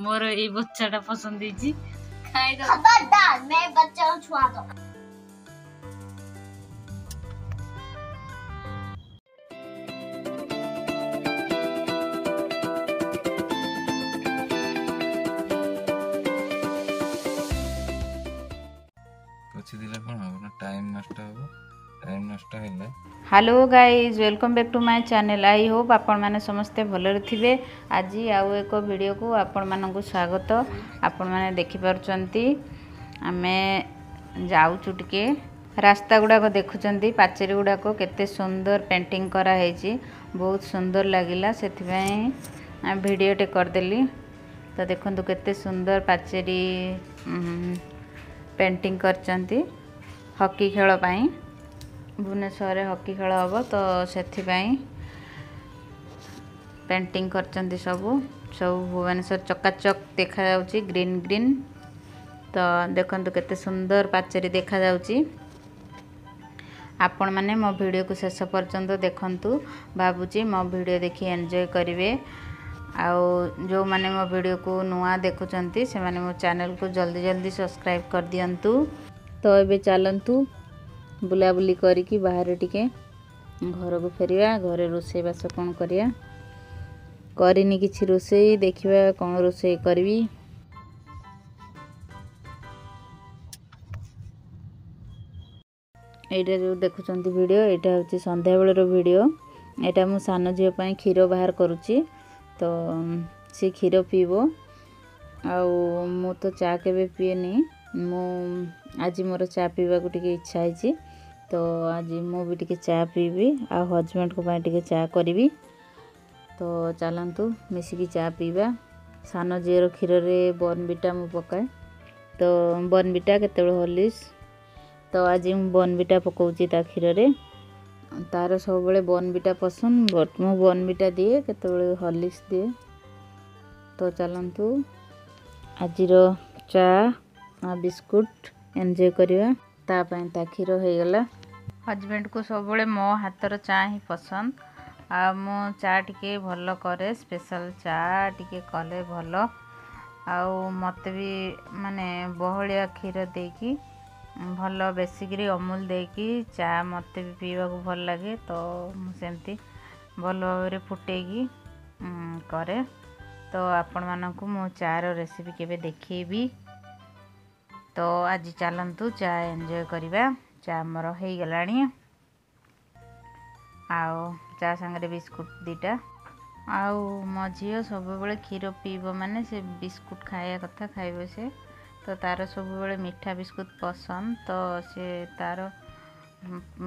ମୋର ଏଇ ବଚାଟା ପସନ୍ଦ ହେଇଛି ପୋଛି ଦେଲେ କ'ଣ ହେବ ନା ଟାଇମ୍ ନଷ୍ଟ ହେବ টাইম নষ্ট ହେଲା hello guys welcome back to my channel I hope ଆପଣମାନେ ସମସ୍ତେ ଭଲରେ ଥିବେ ଆଜି ଆଉ ଏକ ଭିଡ଼ିଓକୁ ଆପଣମାନଙ୍କୁ ସ୍ୱାଗତ ଆପଣମାନେ ଦେଖିପାରୁଛନ୍ତି ଆମେ ଯାଉଛୁ ଟିକେ ରାସ୍ତା ଗୁଡ଼ାକ ଦେଖୁଛନ୍ତି ପାଚେରୀ ଗୁଡ଼ାକ କେତେ ସୁନ୍ଦର ପେଣ୍ଟିଂ କରାହେଇଛି ବହୁତ ସୁନ୍ଦର ଲାଗିଲା ସେଥିପାଇଁ ଭିଡ଼ିଓଟେ କରିଦେଲି ତ ଦେଖନ୍ତୁ କେତେ ସୁନ୍ଦର ପାଚେରୀ ପେଣ୍ଟିଂ କରିଛନ୍ତି ହକି ଖେଳ ପାଇଁ भुवनेश्वर हकी खेल हम तो से पेटिंग कर सब सब भुवनेश्वर चकाचक देखा जा ग्रीन ग्रीन तो देखु के सुंदर पचेरी देखा जा आपण मैने मो भिड को शेष पर्यंत देखु भावुँ मो भिड देखी एंजय करे आउ जो मैंने मो भिड को नुआ देखुंस मो चेल को जल्दी जल्दी सब्सक्राइब कर दिंतु तो ये चलतु ବୁଲାବୁଲି କରିକି ବାହାରେ ଟିକେ ଘରକୁ ଫେରିବା ଘରେ ରୋଷେଇବାସ କ'ଣ କରିବା କରିନି କିଛି ରୋଷେଇ ଦେଖିବା କ'ଣ ରୋଷେଇ କରିବି ଏଇଟା ଯେଉଁ ଦେଖୁଛନ୍ତି ଭିଡ଼ିଓ ଏଇଟା ହେଉଛି ସନ୍ଧ୍ୟାବେଳର ଭିଡ଼ିଓ ଏଇଟା ମୁଁ ସାନ ଝିଅ ପାଇଁ କ୍ଷୀର ବାହାର କରୁଛି ତ ସେ କ୍ଷୀର ପିଇବ ଆଉ ମୁଁ ତ ଚା କେବେ ପିଏନି ମୁଁ ଆଜି ମୋର ଚା' ପିଇବାକୁ ଟିକେ ଇଚ୍ଛା ହେଇଛି ତ ଆଜି ମୁଁ ବି ଟିକେ ଚା' ପିଇବି ଆଉ ହଜବ୍ୟାଣ୍ଡଙ୍କ ପାଇଁ ଟିକେ ଚା' କରିବି ତ ଚାଲନ୍ତୁ ମିଶିକି ଚା' ପିଇବା ସାନ ଝିଅର କ୍ଷୀରରେ ବର୍ଣ୍ଣବିଟା ମୁଁ ପକାଏ ତ ବର୍ଣ୍ଣବିଟା କେତେବେଳେ ହର୍ଲିକ୍ସ ତ ଆଜି ମୁଁ ବର୍ଣ୍ଣବିଟା ପକାଉଛି ତା କ୍ଷୀରରେ ତା'ର ସବୁବେଳେ ବର୍ଣ୍ଣବିଟା ପସନ୍ଦ ବଟ୍ ମୁଁ ବର୍ଣ୍ଣବିଟା ଦିଏ କେତେବେଳେ ହର୍ଲିକ୍ସ ଦିଏ ତ ଚାଲନ୍ତୁ ଆଜିର ଚା' बिस्कुट एंजय करवाई तो क्षीर होगा हजबैंड को सब मो हाथ चा ही पसंद आ मु चा टे भल कल चा टे कले भल आते भी मानने बहलिया क्षीर दे कि भल बेसिकी अमूल दे कि चा मत भी पीवा भल लगे तो मुझे भल भाव फुटे कै तो आपण मानक मो चार रेसीपी के देखी ତ ଆଜି ଚାଲନ୍ତୁ ଚା' ଏନ୍ଜୟ କରିବା ଚା' ଆମର ହେଇଗଲାଣି ଆଉ ଚା' ସାଙ୍ଗରେ ବିସ୍କୁଟ୍ ଦୁଇଟା ଆଉ ମୋ ଝିଅ ସବୁବେଳେ କ୍ଷୀର ପିଇବ ମାନେ ସେ ବିସ୍କୁଟ୍ ଖାଇବା କଥା ଖାଇବ ସେ ତ ତା'ର ସବୁବେଳେ ମିଠା ବିସ୍କୁଟ୍ ପସନ୍ଦ ତ ସେ ତା'ର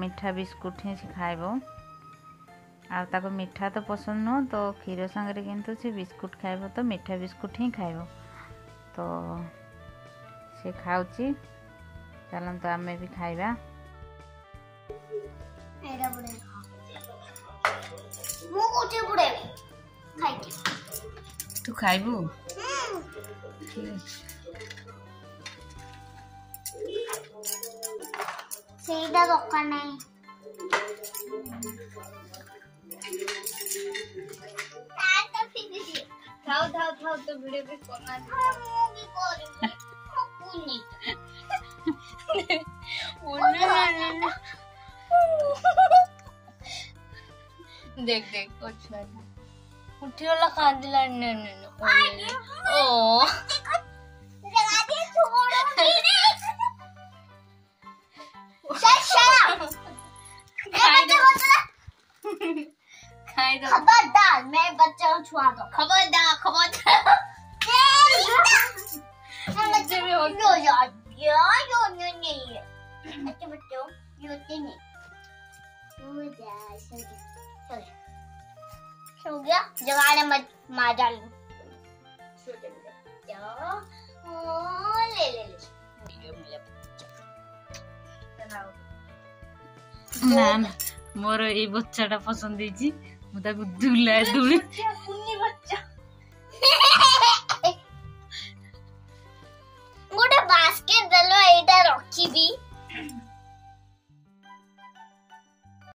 ମିଠା ବିସ୍କୁଟ୍ ହିଁ ସେ ଖାଇବ ଆଉ ତାକୁ ମିଠା ତ ପସନ୍ଦ ନୁହଁ ତ କ୍ଷୀର ସାଙ୍ଗରେ କିନ୍ତୁ ସେ ବିସ୍କୁଟ୍ ଖାଇବ ତ ମିଠା ବିସ୍କୁଟ୍ ହିଁ ଖାଇବ ତ ସେ ଖାଉଛି ଚାଲନ୍ତୁ ଆମେ ବି ଖାଇବା ତୁ ଖାଇବୁ ସେଇଟା ଦରକାର ନାହିଁ ଥାଉ ଥାଉ ଥାଉ ତ ଭିଡ଼ିଓ ବି କରୁନାହାନ୍ତି きに行った。で、おらららら。देख देख कुछ मुट्ठी वाला खा खबरदार मैं बच्चा छुआ खबरदार खबरदार बच्चे भी होते रो जाती है रोने नहीं है बच्चे बच्चों रोते नहीं सो गया सो गया सो गया जगाने मत मार डालू सो जाओ ले ले ले ना मोर ये बच्चा पसंद है जी मुझे दुला दुली